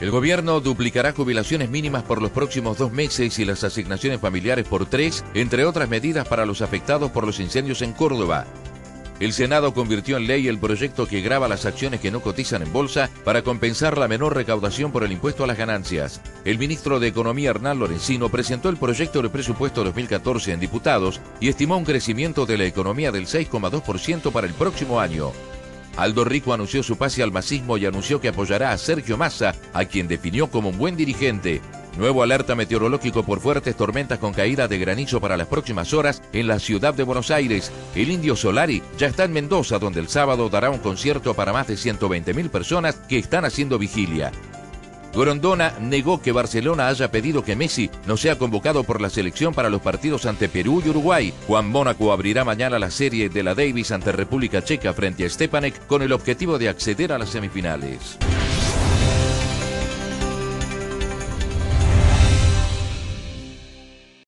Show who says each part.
Speaker 1: El gobierno duplicará jubilaciones mínimas por los próximos dos meses y las asignaciones familiares por tres, entre otras medidas para los afectados por los incendios en Córdoba. El Senado convirtió en ley el proyecto que graba las acciones que no cotizan en bolsa para compensar la menor recaudación por el impuesto a las ganancias. El ministro de Economía Hernán Lorenzino presentó el proyecto de presupuesto 2014 en diputados y estimó un crecimiento de la economía del 6,2% para el próximo año. Aldo Rico anunció su pase al masismo y anunció que apoyará a Sergio Massa, a quien definió como un buen dirigente. Nuevo alerta meteorológico por fuertes tormentas con caída de granizo para las próximas horas en la ciudad de Buenos Aires. El indio Solari ya está en Mendoza, donde el sábado dará un concierto para más de 120.000 personas que están haciendo vigilia. Grondona negó que Barcelona haya pedido que Messi no sea convocado por la selección para los partidos ante Perú y Uruguay. Juan Mónaco abrirá mañana la serie de la Davis ante República Checa frente a Stepanek con el objetivo de acceder a las semifinales.